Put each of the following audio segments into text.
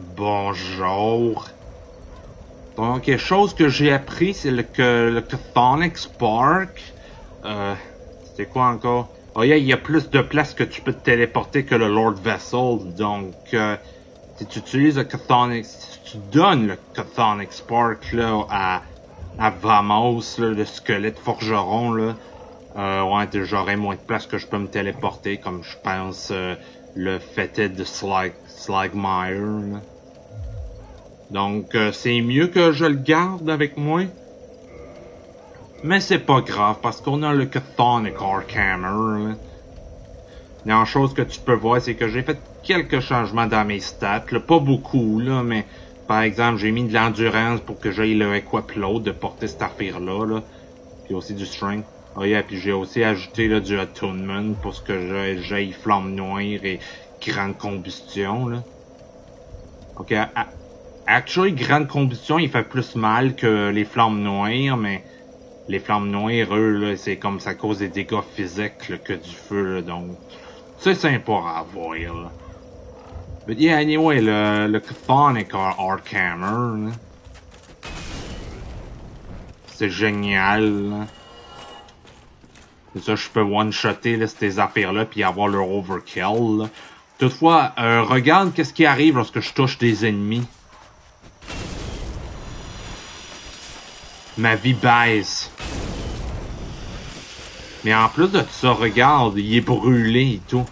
Bonjour. Donc, quelque chose que j'ai appris, c'est le, que le Chthonic Spark. Euh, c'était quoi encore? Oh yeah, il y a plus de place que tu peux te téléporter que le Lord Vessel. Donc, euh, si tu utilises le Chthonic, si tu donnes le Chthonic Spark là, à, à Vamos, là, le squelette forgeron, là, euh, ouais, j'aurais moins de place que je peux me téléporter, comme je pense euh, le féted de Slag, Là. Donc, euh, c'est mieux que je le garde avec moi. Mais c'est pas grave, parce qu'on a le Chthonic Archammer. La chose que tu peux voir, c'est que j'ai fait quelques changements dans mes stats. Pas beaucoup, là, mais par exemple, j'ai mis de l'endurance pour que j'aille le Equipload de porter cette affaire-là. Là. Puis aussi du strength. Oh yeah, puis j'ai aussi ajouté du Attunement pour ce que j'ai Flamme Noire et Grande Combustion. Là. Ok, actually, Grande Combustion, il fait plus mal que les Flammes Noires, mais les Flammes Noires, eux, là, c'est comme ça cause des dégâts physiques là, que du feu, là, donc c'est sympa à voir. Là. But yeah, anyway, le, le Chthonic Archammer, c'est génial. Là. Ça, je peux one-shotter ces affaires-là puis avoir leur overkill. Là. Toutefois, euh, regarde qu'est-ce qui arrive lorsque je touche des ennemis. Ma vie baisse. Mais en plus de ça, regarde, il est brûlé et tout.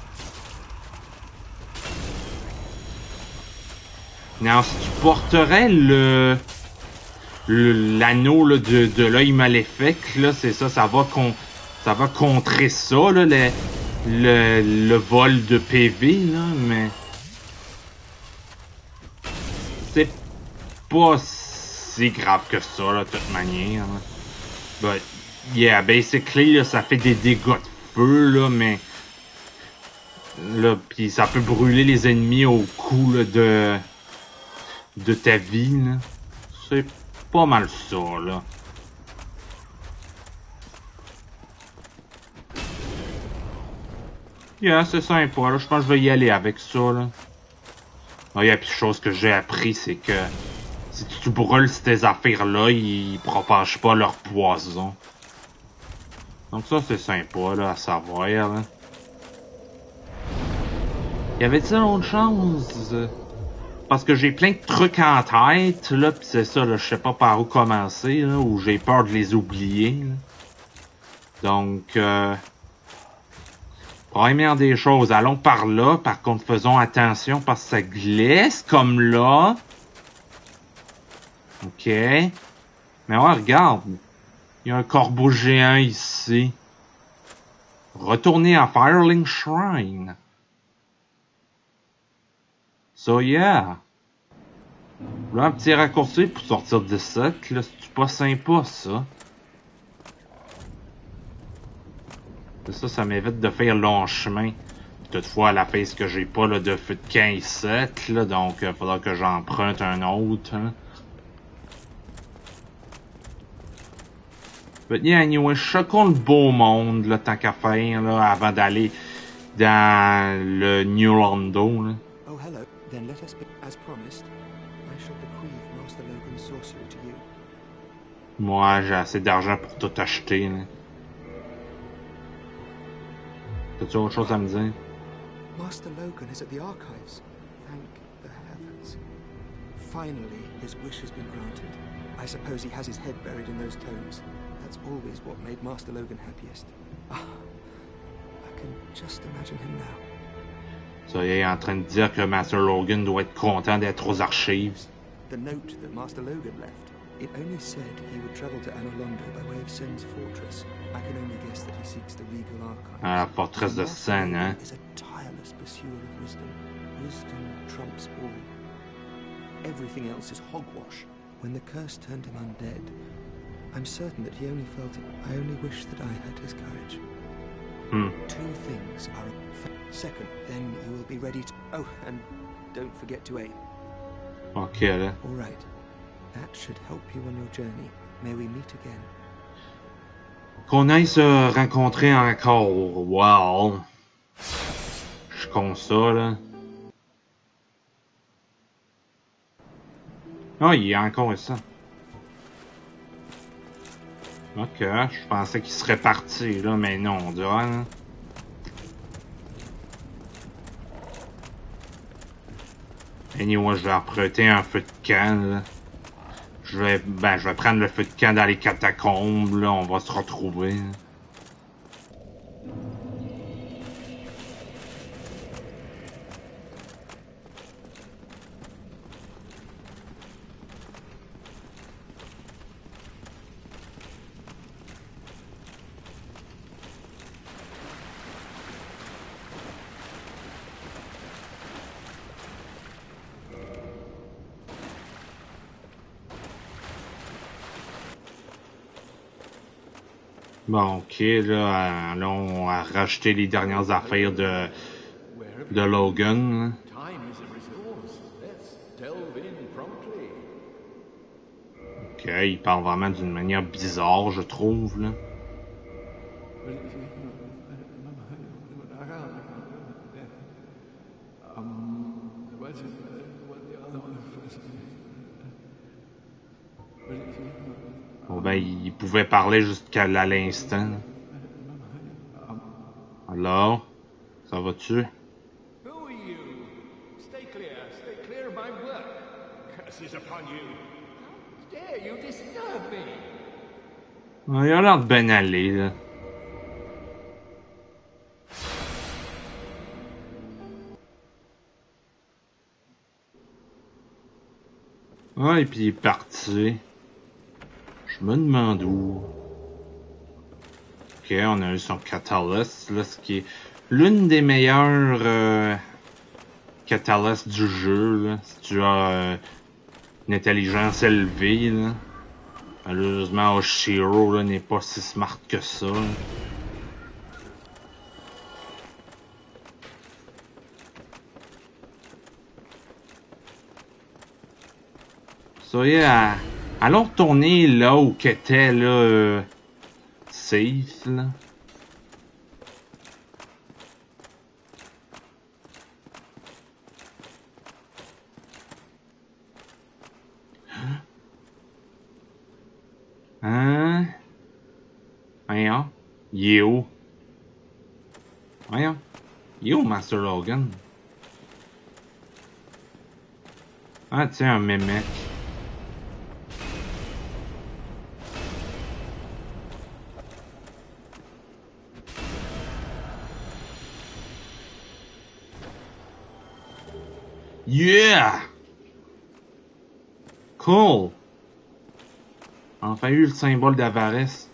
Non, si tu porterais le l'anneau de, de l'œil maléfique, là, c'est ça, ça va con, ça va contrer ça, là, le, le, vol de PV, là, mais c'est pas si grave que ça, là, de toute manière. But, yeah, basically, là, ça fait des dégâts de feu, là, mais là, puis ça peut brûler les ennemis au coup là, de de ta vie, là. C'est pas mal ça, là. Yeah, c'est sympa. Je pense que je vais y aller avec ça, là. Ah, y a puis chose que j'ai appris, c'est que si tu brûles ces affaires-là, ils propagent pas leur poison. Donc ça, c'est sympa, là, à savoir, là. Y avait-il autre chose? Parce que j'ai plein de trucs en tête, là, pis c'est ça, là, je sais pas par où commencer, là, ou j'ai peur de les oublier. Donc, euh... Première des choses, allons par là. Par contre, faisons attention parce que ça glisse comme là. OK. Mais ouais, regarde. Il y a un corbeau géant ici. Retournez à Firelink Shrine. So yeah. Là, un petit raccourci pour sortir de ça. Là, c'est pas sympa, ça. Ça, ça m'évite de faire long chemin. Toutefois, à la face que j'ai pas là, de feu de 15-7, là, donc il euh, faudra que j'emprunte un autre. Hein. But yeah, anyway, choquons le beau monde, là, tant qu'à faire, là, avant d'aller dans le New là. Oh, hello. Then let us be as promised. I shall bequeath Master Logan's sorcery to you. Moi, j'ai assez d'argent pour tout acheter, là. Autre chose à? Master Logan is at the archives. Thank the heavens. Finally, his wish has been granted. I suppose he has his head buried in those tomes. That's always what made Master Logan happiest. Ah, I can just imagine him now. Ça y est, en train de dire que Master Logan doit être content d'être aux archives. The note that Master Logan left. It only said he would travel to Anolondo by way of Sen's fortress. I can only guess that he seeks the regal archives. Ah, la forteresse de Sen, hein? is a tireless pursuer of wisdom. Wisdom trumps all. Everything else is hogwash. When the curse turned him undead, I'm certain that he only felt it. I only wish that I had his courage. Hmm. Two things are. Second, then you will be ready to. Oh, and don't forget to aim. Ok, là. All right. That should help you on your journey. May we meet again. Qu'on aille se rencontrer encore. Wow. Je compte ça, là. Ah, il y a encore ça. Ok, je pensais qu'il serait parti, là, mais non, on dirait. hein. Anyway, je vais emprunter un feu de camp, là. Je vais, ben, je vais prendre le feu de camp dans les catacombes, là, on va se retrouver. Bon, ok, là, allons à racheter les dernières affaires de, de Logan. Ok, il parle vraiment d'une manière bizarre, je trouve, là. Bon, ben, il pouvait parler jusqu'à l'instant. Alors, ça va-tu? Il a l'air de bien aller, là. Ah, et puis il est parti. Je me demande où. Ok, on a eu son Catalyst, là, ce qui est l'une des meilleures euh, du jeu, là. Si tu as euh, une intelligence élevée, là. Malheureusement, Oshiro n'est pas si smart que ça. là. Soyez à... Allons retourner là où qu'était là... euh, Safe, là. Hein? Voyons. Il est où, Master Logan? Ah, tiens, un mémec. Yeah! Cool! Enfin eu le symbole d'avarice.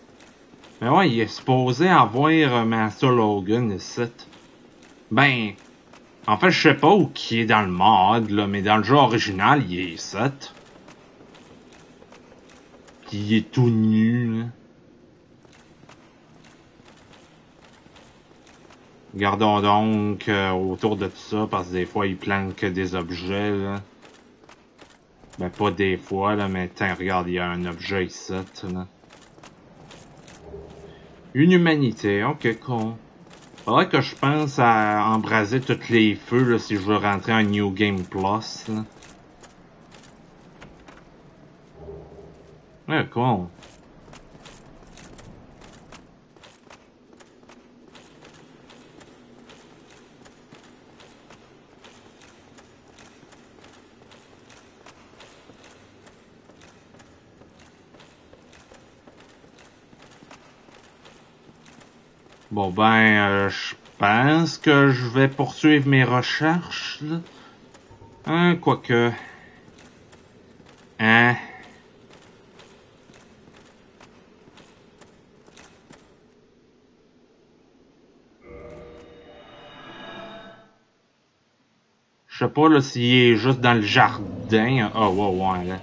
Mais ouais, il est supposé avoir euh, Master Logan ici. Ben, en fait, je sais pas où qui est dans le mod, là, mais dans le jeu original, il est ici. Puis il est tout nu, là. Gardons donc euh, autour de tout ça, parce que des fois, il plante que des objets, là. Ben, pas des fois, là, mais tiens, regarde, il y a un objet ici, là. Une humanité, ok, con. Faudrait que je pense à embraser tous les feux, là, si je veux rentrer en New Game Plus, là. Ouais, con. Bon ben, euh, je pense que je vais poursuivre mes recherches. Hein, quoique... Hein... Je sais pas là s'il est juste dans le jardin. Ah ouais ouais là.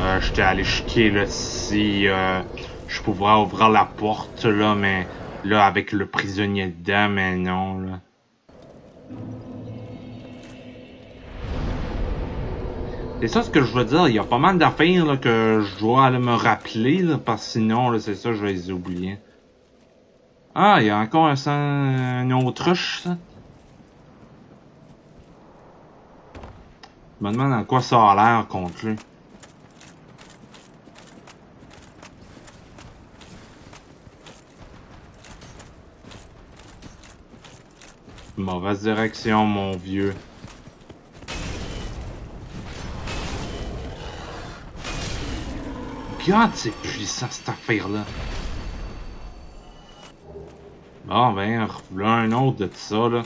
Euh, J'étais allé chiquer là si euh, je pouvais ouvrir la porte là, mais là avec le prisonnier dedans, mais non là. C'est ça ce que je veux dire, il y a pas mal d'affaires là, que je dois aller me rappeler là, parce que sinon c'est ça, je vais les oublier. Ah, il y a encore un, un autruche ça. Je me demande en quoi ça a l'air contre lui. Mauvaise direction, mon vieux. God, c'est puissant cette affaire-là. Bon, ben, voilà un autre de ça, là.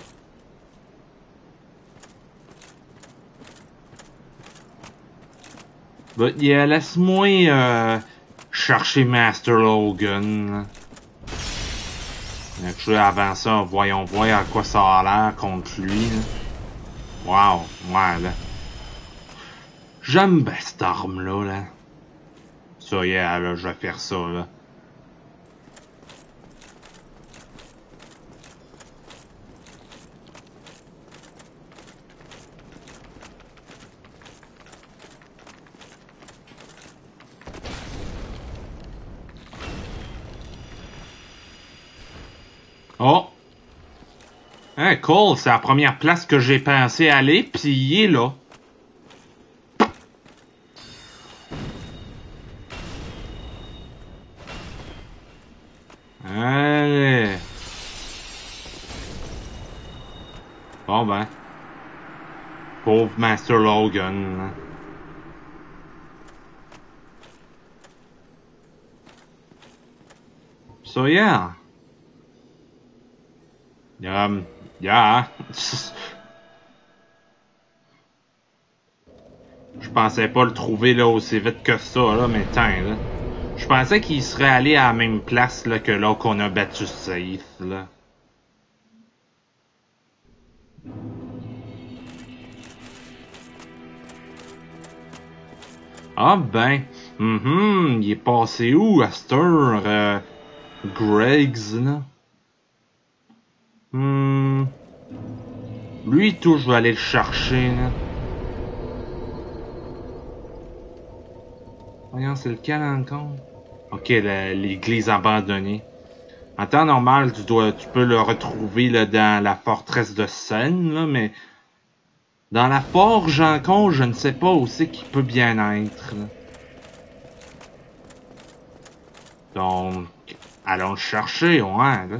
But yeah, laisse-moi euh, chercher Master Logan. Actually, avant ça, voyons voir à quoi ça a l'air contre lui. Là. Wow, ouais, là. J'aime bien cette arme-là, là. Ça, yeah, là, je vais faire ça, là. Oh! Hein, cool, c'est la première place que j'ai pensé aller, puis il est là. Allez. Bon ben. Pauvre Master Logan. So yeah. Um. Je pensais pas le trouver là aussi vite que ça, là, mais tiens, là. Je pensais qu'il serait allé à la même place là, que là qu'on a battu Safe, là. Ah ben, hum, il est passé où heure, euh, Greg's, là? Hmm. Lui, tout, je vais aller le chercher, là. Voyons, c'est lequel encore? Ok, l'église abandonnée. En temps normal, tu dois, tu peux le retrouver là, dans la forteresse de Seine, là, mais dans la forge encore, je ne sais pas où c'est qu'il peut bien être. Donc, allons le chercher, ouais, là.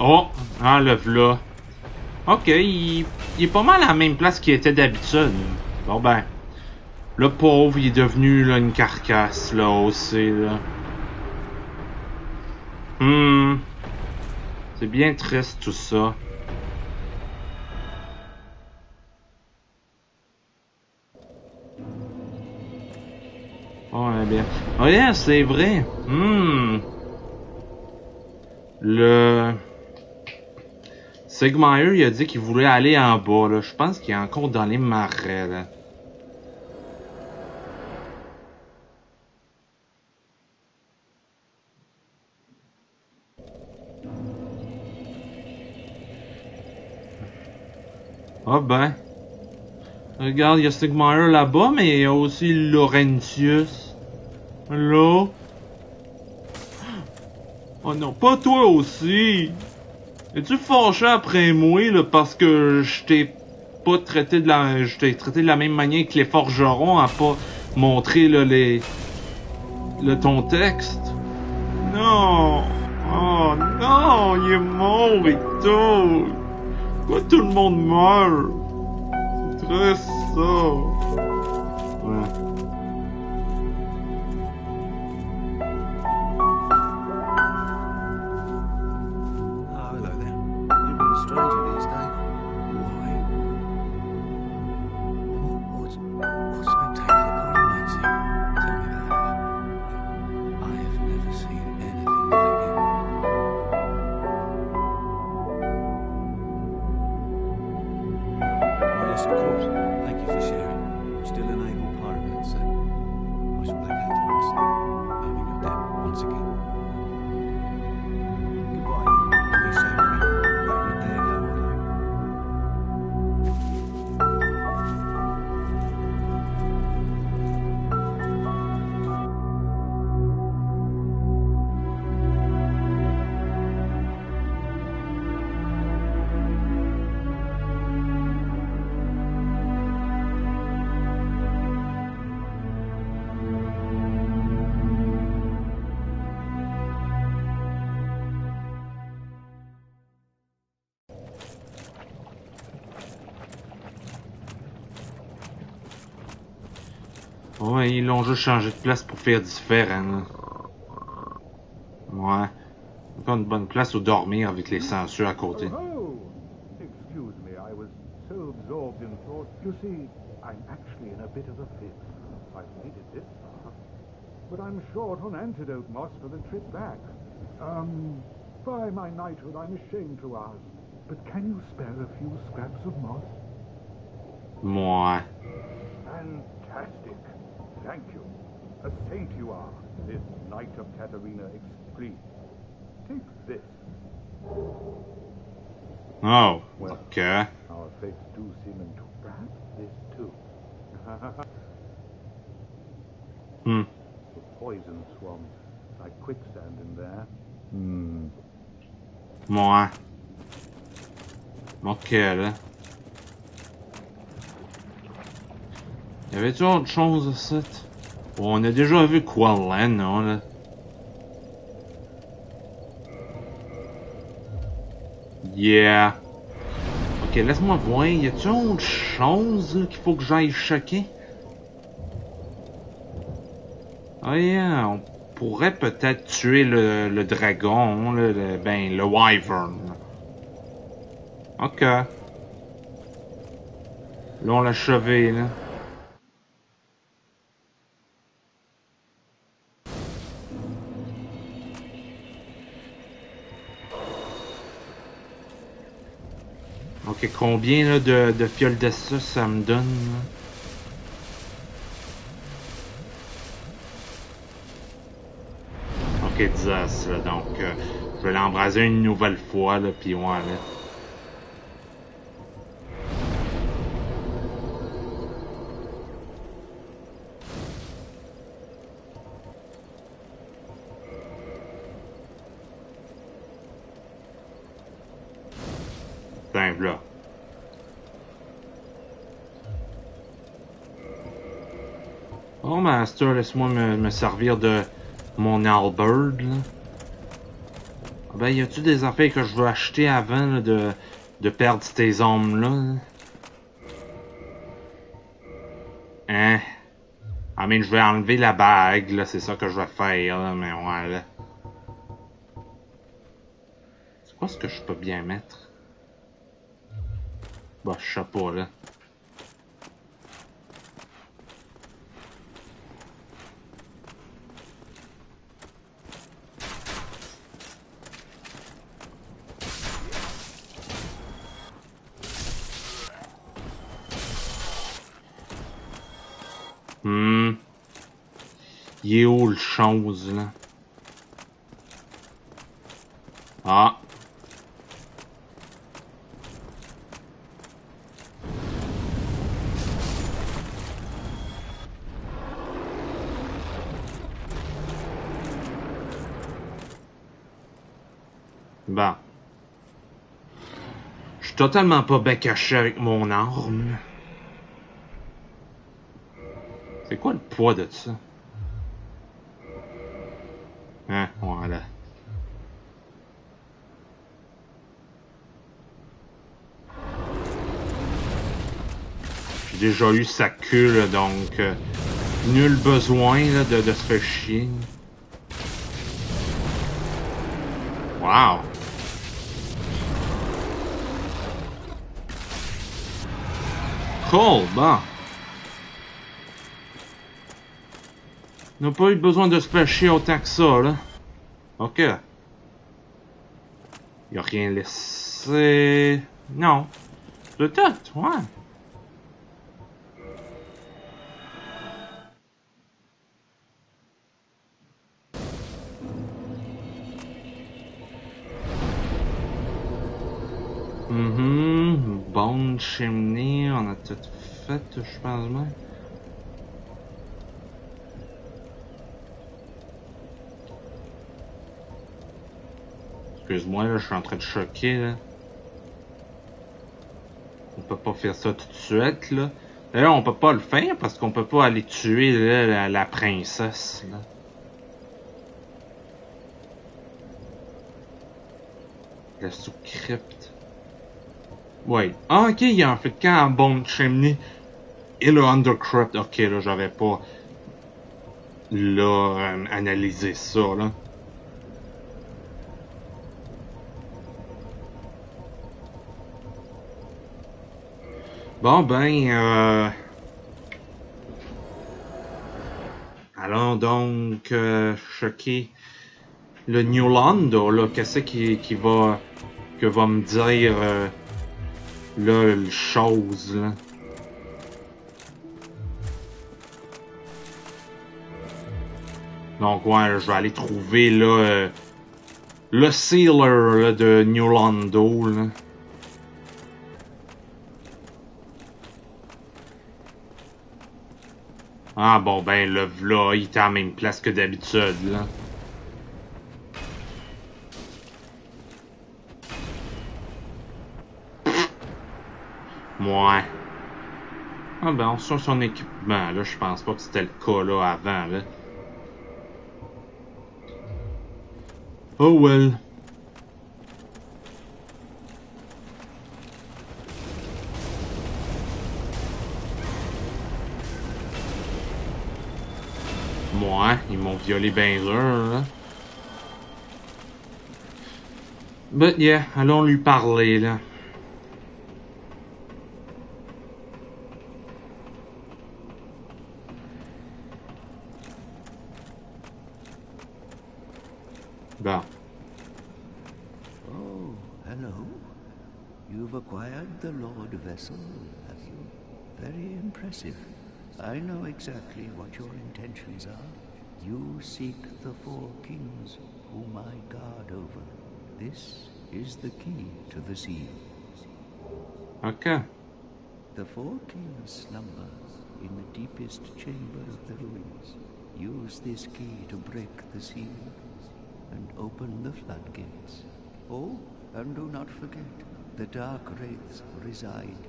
Oh, ah, v'là. Ok, il, il, est pas mal à la même place qu'il était d'habitude. Bon ben, le pauvre, il est devenu une carcasse, là, aussi, là. Hmm. C'est bien triste, tout ça. Oh, bien. Oh, yeah, c'est vrai. Hmm. Le... Sigmire, il a dit qu'il voulait aller en bas, là. Je pense qu'il est encore dans les marais, là. Ah ben. Regarde, il y a Sigmire là-bas, mais il y a aussi Laurentius. Allô? Oh non, pas toi aussi! Es-tu fâché après moi, là, parce que je t'ai pas traité de la... Je t'ai traité de la même manière que les forgerons à pas montrer, là, les... Le ton texte? Non! Oh non! Il est mort et tout! Pourquoi tout le monde meurt? C'est triste, ça! Ils l'ont juste changé de place pour faire différent. là. Ouais. Pas une bonne place où dormir avec les censures à côté. Oh, excuse me, I was so absorbed in thought. You see, I'm actually in a bit of a fix. I've made it this far, but I'm short on antidote moss for the trip back. Um, by my knighthood, I'm ashamed to ask, but can you spare a few scraps of moss? Ouais. Fantastic. Thank you. A saint you are, this Knight of Katarina Extreme. Take this. Oh, Well. ok. Our fates do seem into perhaps this too. Hmm. The poison swamp, like quicksand in there. Hmm. Ouais. Ok, Y avait-tu autre chose ici? Bon, on a déjà vu Quallen, non, là? Yeah. Ok, laisse-moi voir. Y a-tu autre chose qu'il faut que j'aille checker? Ah, yeah. On pourrait peut-être tuer le, le dragon, là, le- ben, le wyvern. Ok. Là, on l'a chevé, là. Combien là, de, de fioles d'essence ça me donne? Ok, 10 là, donc euh, je vais l'embraser une nouvelle fois, là, puis ouais, là. Ben, là. Oh, Master, laisse-moi me, servir de mon Albert. Ah Ben, y a-tu des affaires que je veux acheter avant de, de perdre ces hommes-là? là? Hein? Ah, mais je vais enlever la bague, là, c'est ça que je vais faire, là, mais ouais, là. C'est quoi ce que je peux bien mettre? Bah, je sais pas, là. Il est chose, là? Ah. Bon. Je suis totalement pas bec caché avec mon arme. C'est quoi le poids de ça? Hein, voilà. J'ai déjà eu sa là, donc euh, nul besoin de, se faire chier. Wow! Cool, bon. On n'a pas eu besoin de se faire chier autant que ça, là. Ok. Y a rien laissé... Non. Peut-être, ouais. Bonne chimney, on a tout fait, je pense même. Excuse-moi, là, je suis en train de choquer, là. On peut pas faire ça tout de suite, là. D'ailleurs, on peut pas le faire parce qu'on peut pas aller tuer la princesse, là. La sous-crypte. Ouais. Ah, ok, il y a un fait de camp en Chimney et le Undercrypt. Ok, là, j'avais pas là, analyser ça, là. Bon, ben, euh... Allons donc euh, choquer le New Lando, là. Qu'est-ce qui, qui va... que va me dire... euh, là, les choses, là. Donc, ouais, je vais aller trouver, là, euh, le sealer de New Lando, là. Ah bon, ben, le v'là, il était à la même place que d'habitude. Ouais. Ah ben, sur son équipement, là, je pense pas que c'était le cas, là, avant, là. Oh well. Moi, ils m'ont violé dur, là. But yeah, allons lui parler, là. Vessel, have you? Very impressive. I know exactly what your intentions are. You seek the four kings whom I guard over. This is the key to the seal. Ok. The four kings slumber in the deepest chamber of the ruins. Use this key to break the seal and open the floodgates. Oh, and do not forget, the dark wraiths reside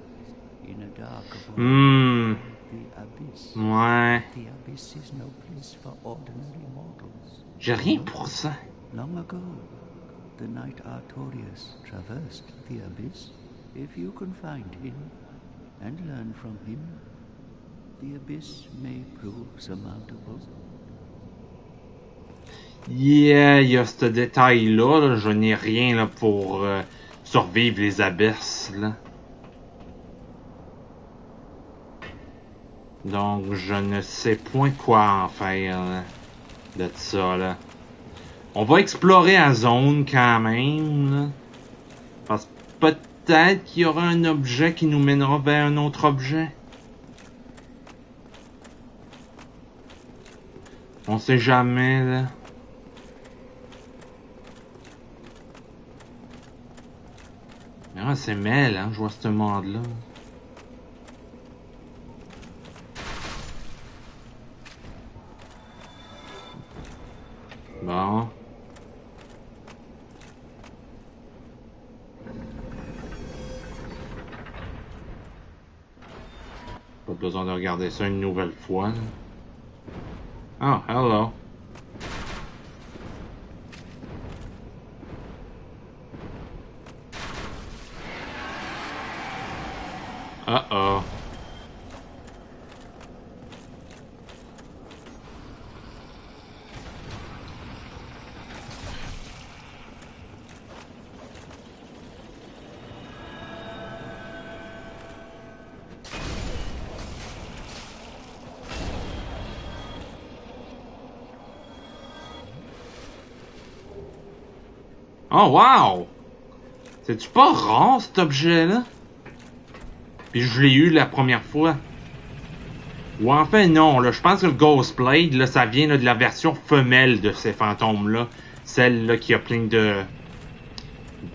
in a dark vault, Hmm. the abyss. Ouais. The abyss is no place for ordinary mortals. J'ai rien pour ça. Long ago, the knight Artorius traversed the abyss. If you can find him and learn from him, the abyss may prove surmountable. Yeah, il y a ce détail-là. là. Je n'ai rien là, pour euh, survivre les abysses. Là. Donc, je ne sais point quoi en faire là, de ça. Là. On va explorer la zone quand même. là. Parce que peut-être qu'il y aura un objet qui nous mènera vers un autre objet. On sait jamais, là. Ah, c'est Mel, hein, je vois ce monde-là. Bon. Pas besoin de regarder ça une nouvelle fois. Oh, hello. Wow! C'est-tu pas rare cet objet-là? Puis je l'ai eu la première fois. Ou enfin non, là, je pense que le Ghostblade, là, ça vient de la version femelle de ces fantômes-là. Celle là qui a plein de.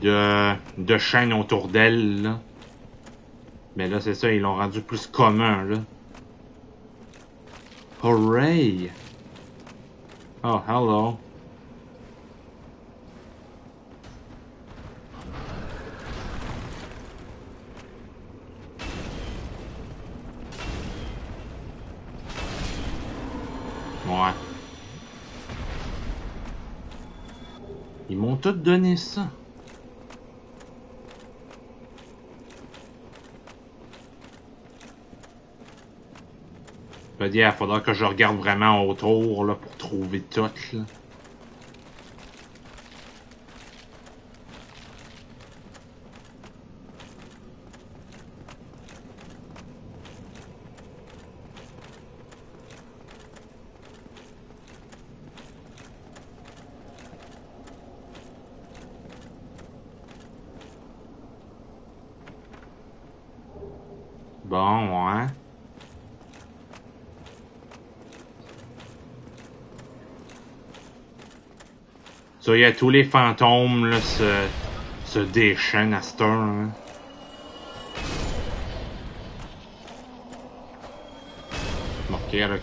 de. de chaînes autour d'elle. Mais là, c'est ça, ils l'ont rendu plus commun, là. Hooray! Oh, hello. 10. Je me dis, il faudra que je regarde vraiment autour là, pour trouver tout. Tous les fantômes, là, se, se déchaînent à cette heure, hein.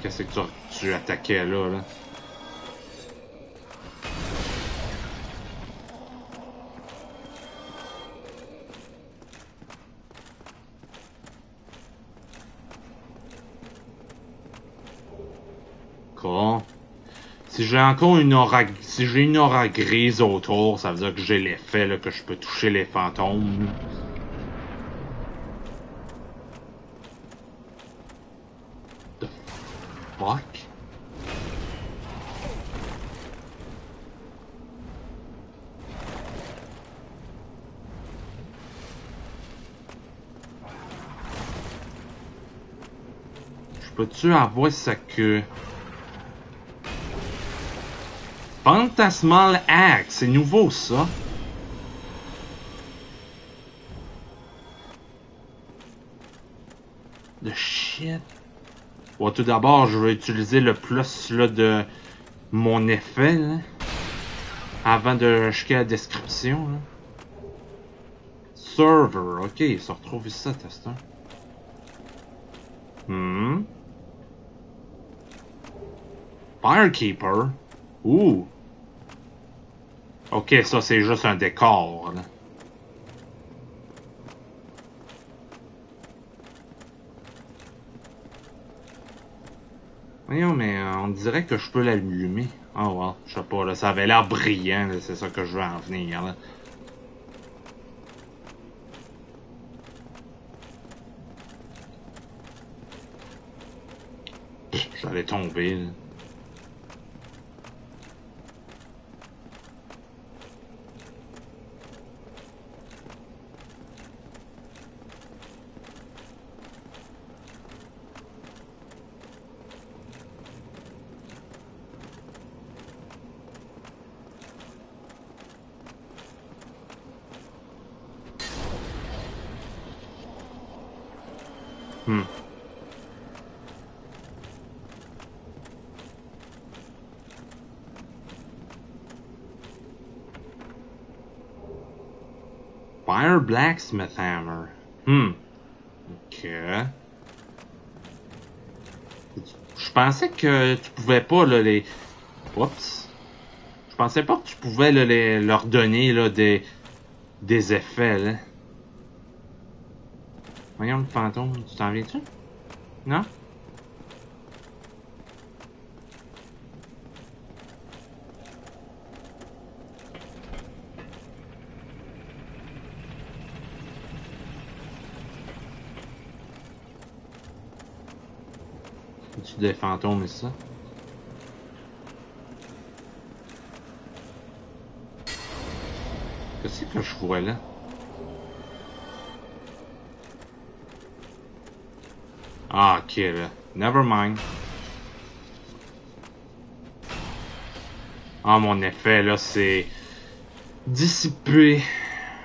Qu'est-ce que tu, tu attaquais là, là? Si j'ai encore une aura, si j'ai une aura grise autour, ça veut dire que j'ai l'effet là, que je peux toucher les fantômes. The fuck? Je peux-tu avoir sa queue? Phantasmal Act, c'est nouveau ça. De shit. Bon, tout d'abord, je vais utiliser le plus là, de mon effet avant de checker la description. Là. Server, ok, il se retrouve ici, testeur. Hmm. Firekeeper. Ouh. Ok, ça c'est juste un décor. Là. Voyons, mais euh, on dirait que je peux l'allumer. Oh ouais, je sais pas, ça avait l'air brillant, c'est ça que je veux en venir. J'allais tomber. Là. Fire Blacksmith Hammer. Hmm. Ok. Je pensais que tu pouvais pas là, les. Oups. Je pensais pas que tu pouvais là, les... leur donner là, des des effets là. Voyons le fantôme, tu t'en viens-tu? Non? Des fantômes ça? Qu'est-ce que je vois là? Ah, ok, là. Never mind. Ah, mon effet, là, c'est dissipé.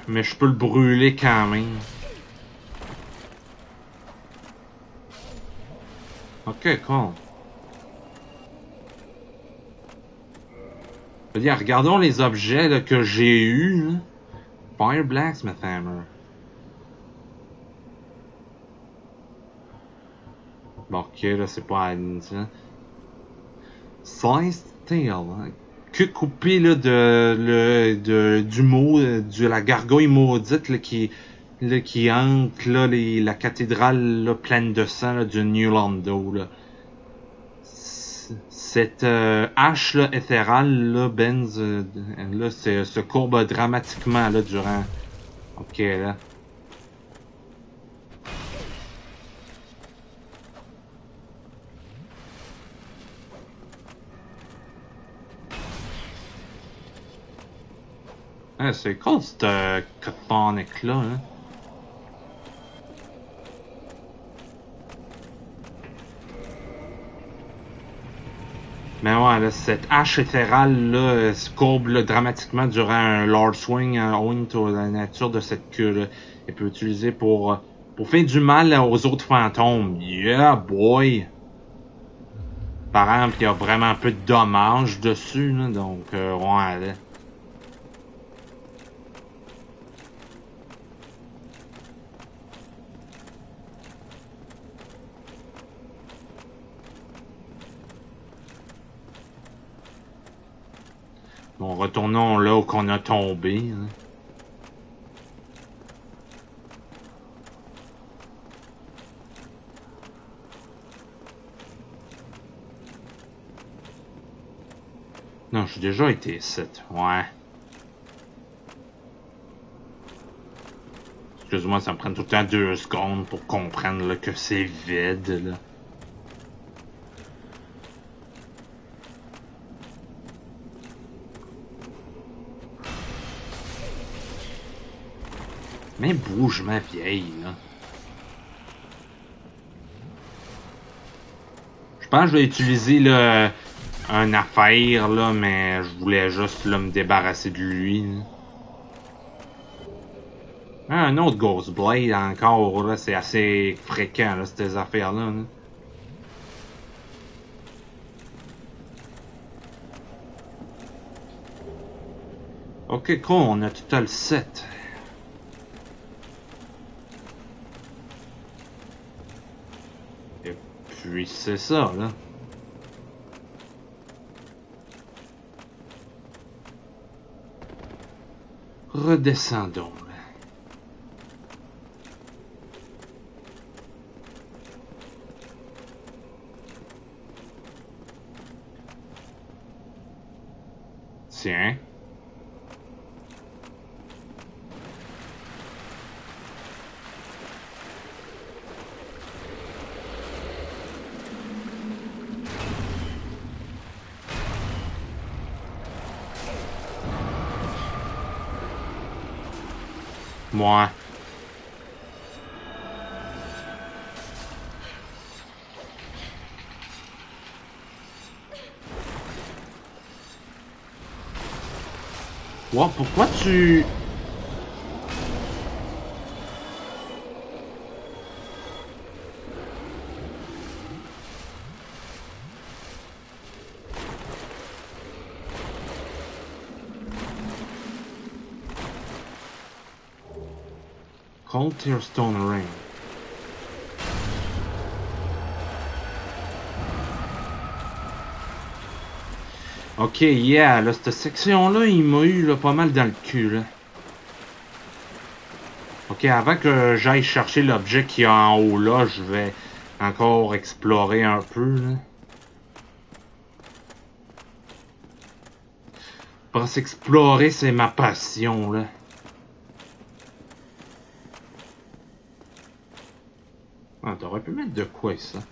Mais je peux le brûler quand même. Dire, regardons les objets que j'ai eus. là. Fire Blacksmith Hammer. Bon, ok, là, c'est pas ça. Sliced tail. Hein. Que coupé, là, de, le, de, du mot, euh, de la gargouille maudite, qui, là, qui hante là, les, la cathédrale là, pleine de sang là, du New Lando. Là. Cette euh, hache là, éthérale, là, Benz, euh, là, se courbe dramatiquement là, durant. Ok, là. Ah, c'est cool, cette euh, là hein? Mais ouais, là, cette hache éthérale-là se courbe là, dramatiquement durant un Lord Swing en Oint la nature de cette queue-là. Elle peut utiliser pour, euh, pour faire du mal aux autres fantômes. Yeah, boy! Par exemple, il y a vraiment peu de dommages dessus, là, donc euh, ouais. Là. Retournons là où qu'on a tombé. Hein. Non, j'ai déjà été ici. Ouais. Excuse-moi, ça me prend tout le temps deux secondes pour comprendre que c'est vide. Mais bouge, ma vieille, là. Je pense que je vais utiliser le un affaire, là, mais je voulais juste me débarrasser de lui. Ah, un autre Ghost Blade encore, c'est assez fréquent, là, ces affaires-là. Ok, con, on a total 7. c'est ça, là. Redescendons. Moi. Wow, pourquoi tu... Ok, yeah, là, cette section-là, il m'a eu là, pas mal dans le cul, là. Ok, avant que j'aille chercher l'objet qui est en haut là, je vais encore explorer un peu, là. Parce qu'explorer, c'est ma passion, là. Ah, t'aurais pu mettre de quoi, ça?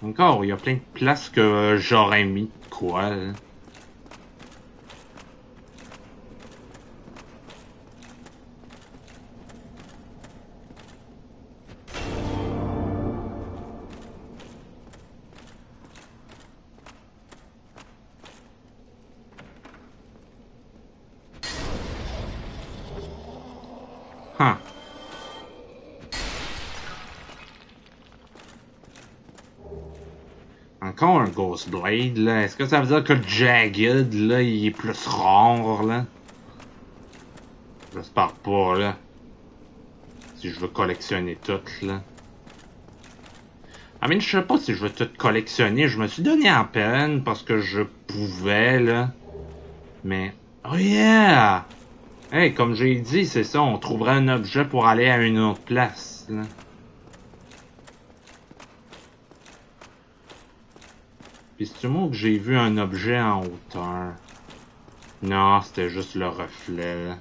Encore, il y a plein de places que j'aurais mis de quoi. Encore un Ghost Blade, là. Est-ce que ça veut dire que le Jagged, là, il est plus rare, là? J'espère pas, là. Si je veux collectionner tout, là. I mean, je sais pas si je veux tout collectionner. Je me suis donné en peine parce que je pouvais, là. Mais... Oh yeah! Hey, comme j'ai dit, c'est ça, on trouverait un objet pour aller à une autre place, là. Puis c'est moi que j'ai vu un objet en hauteur. Non, c'était juste le reflet.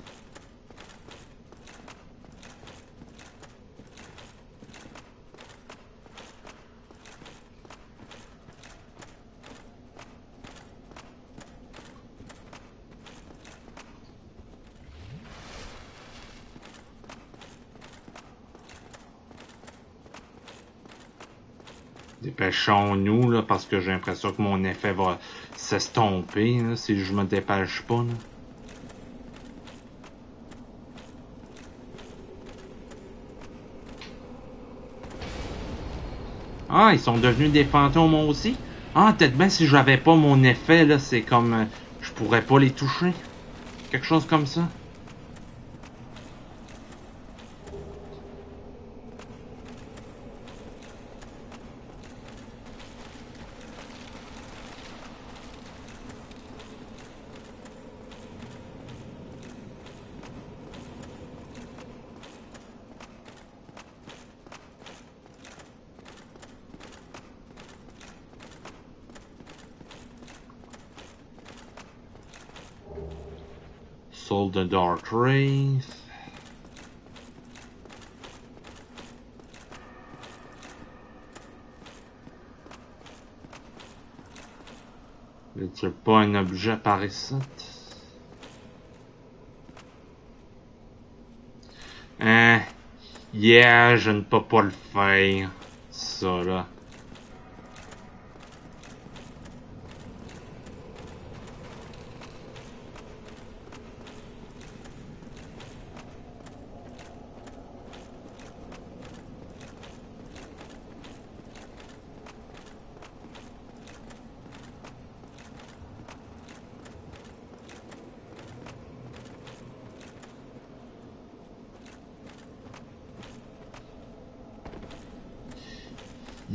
Dépêchons-nous, là, parce que j'ai l'impression que mon effet va s'estomper, si je me dépêche pas. Ah, ils sont devenus des fantômes aussi? Ah, peut-être bien si j'avais pas mon effet, là, c'est comme... euh, je pourrais pas les toucher. Quelque chose comme ça. Y a pas un objet par ici? Hein? Yeah, je ne peux pas le faire. Ça, là.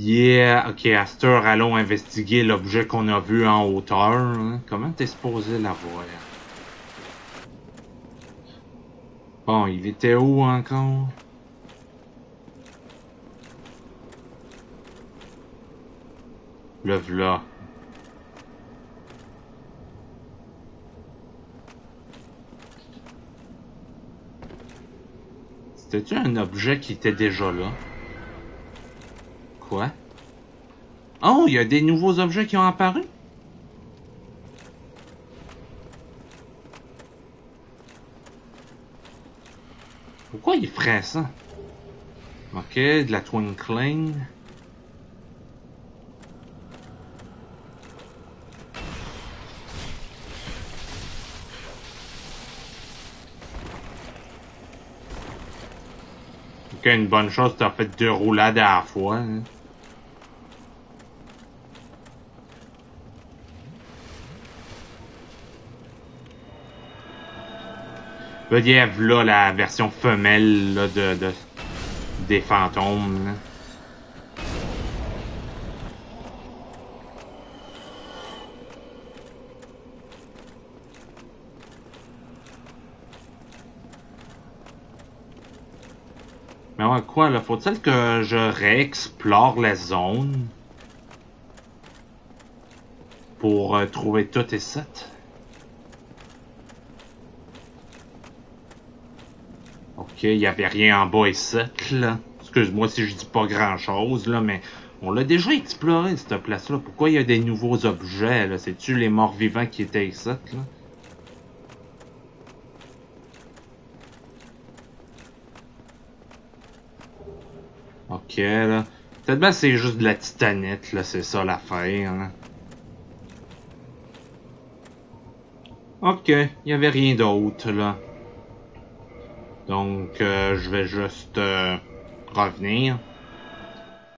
Yeah, ok, à allons investiguer l'objet qu'on a vu en hauteur. hein. Comment t'es supposé l'avoir? Bon, il était où encore? Le v'là. C'était-tu un objet qui était déjà là? Quoi? Oh, il y a des nouveaux objets qui ont apparu? Pourquoi il ferait ça? Ok, de la twinkling. Ok, une bonne chose, t'as fait deux roulades à la fois. hein. Dire, là, la version femelle de, de- des fantômes. Mais ouais, quoi, là? Faut-il que je réexplore la zone pour euh, trouver tout et ça? Ok, il y avait rien en bas et sec, là. Excuse-moi si je dis pas grand-chose, là, mais on l'a déjà exploré, cette place-là. Pourquoi il y a des nouveaux objets, là? C'est-tu les morts-vivants qui étaient ici, là? Ok, là. Peut-être bien c'est juste de la titanite, là, c'est ça l'affaire, là. Ok, il y avait rien d'autre, là. Donc, euh, je vais juste euh, revenir.